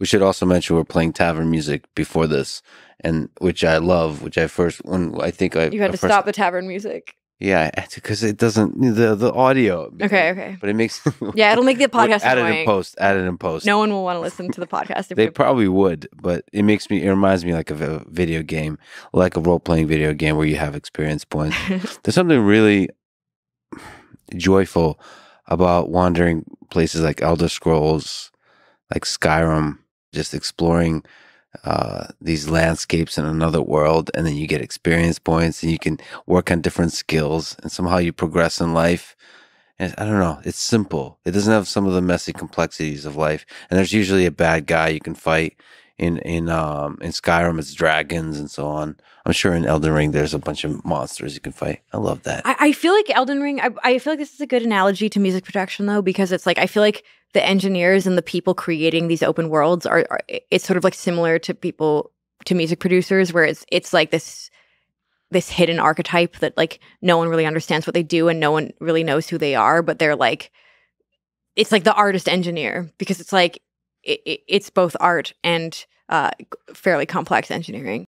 We should also mention we're playing tavern music before this, and which I love. Which I first when I think I You had to first, stop the tavern music. Yeah, because it doesn't the the audio. Okay, okay. But it makes Yeah, it'll make the podcast add it annoying. in post. Add it in post. No one will want to listen to the podcast if They probably would, but it makes me. It reminds me like of a video game, like a role playing video game where you have experience points. There's something really joyful about wandering places like Elder Scrolls, like Skyrim, just exploring uh, these landscapes in another world, and then you get experience points, and you can work on different skills, and somehow you progress in life. And I don't know, it's simple. It doesn't have some of the messy complexities of life, and there's usually a bad guy you can fight. In in um in Skyrim, it's dragons and so on. I'm sure in Elden Ring, there's a bunch of monsters you can fight. I love that. I, I feel like Elden Ring, I, I feel like this is a good analogy to music production though, because it's like I feel like the engineers and the people creating these open worlds are, are it's sort of like similar to people to music producers where it's it's like this this hidden archetype that like no one really understands what they do and no one really knows who they are, but they're like it's like the artist engineer because it's like it, it, it's both art and uh, fairly complex engineering.